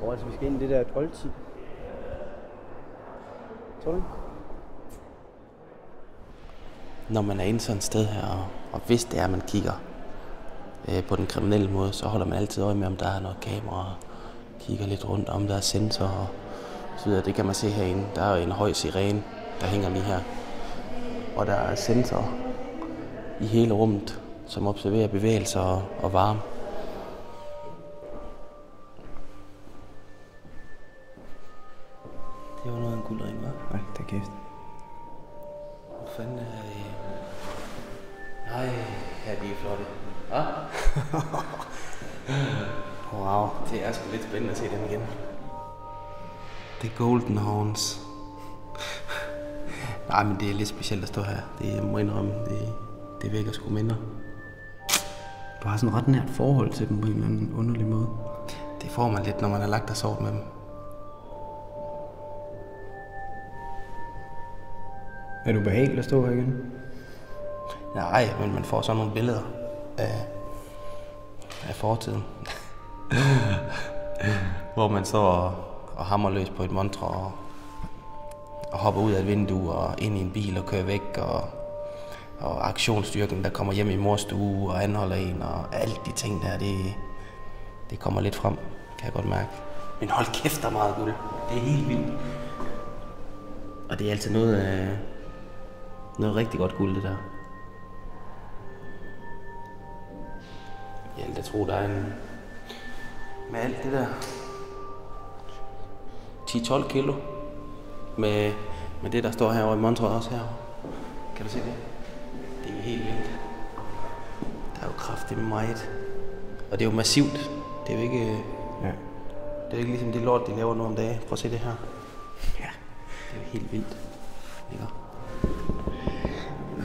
tror altså, vi skal ind i det der oldtid. Tror du ikke? Når man er inde sådan et sted her, og, og hvis det er, at man kigger øh, på den kriminelle måde, så holder man altid øje med, om der er noget kamera, og kigger lidt rundt, om der er sensorer og så videre. Det kan man se herinde. Der er jo en høj sirene, der hænger lige her. Og der er sensorer i hele rummet, som observerer bevægelser og, og varme. Det var noget af en guldring, hva'? Nej, det er kæft. Hvor fanden er det? Nej, ja, de er flotte. Ja? Wow. Det er sgu lidt spændende at se dem igen. Det er Golden Horns. Nej, men det er lidt specielt at stå her. Det jeg må indrømme, det, det vækker sgu mindre. Du har sådan et ret nært forhold til dem på en eller anden underlig måde. Det får man lidt, når man har lagt og sovet med dem. Er du behageligt at stå her igen? Nej, men man får sådan nogle billeder af, af fortiden. Hvor man står og, og hammer løs på et montre og, og hopper ud af et vindue og ind i en bil og kører væk og, og aktionsstyrken, der kommer hjem i mors stue og anholder en og alle de ting der, det, det kommer lidt frem, kan jeg godt mærke. Men hold kæft, der er meget guld. Det er helt vildt. Og det er altid noget, øh, noget rigtig godt guld, det der. Jeg vil da tro, der er en... Med alt det der... 10-12 kilo. Med, med det, der står herovre i Montreux også her. Kan du se det? Det er helt vildt. Der er jo kraftigt meget. Og det er jo massivt. Det er jo ikke... Ja. Det er jo ikke ligesom det lort, de laver nu om dagen. Prøv at se det her. Ja. Det er jo helt vildt.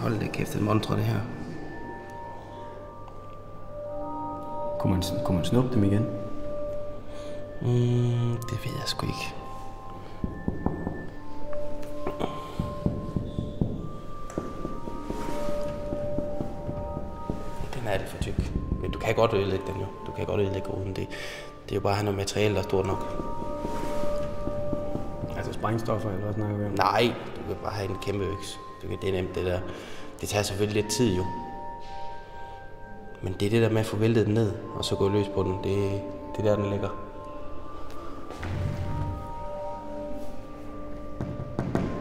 Ikke? Hold da kæft, et montre det her. Kunne man, kunne man snuppe dem igen? Mm, det ved jeg sgu ikke. Den er alt for tyk. Men du kan godt ødelægge den jo. Du kan godt ødelægge uden det. Det er jo bare at have noget materiale, der er stort nok. Altså sprængstoffer eller hvad snakker vi om? Nej, du kan bare have en kæmpe øks. Du det er nemt det der. Det tager selvfølgelig lidt tid jo. Men det er det der med at få væltet den ned, og så gå løs på den. Det, det er der, den ligger.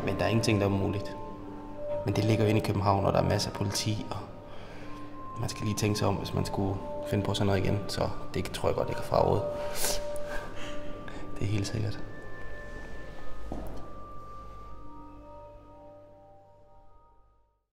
Men der er ingenting, der er umuligt. Men det ligger jo inde i København, og der er masser af politi, og man skal lige tænke sig om, hvis man skulle finde på sådan noget igen. Så det tror jeg godt, det kan fraråde. Det er helt sikkert.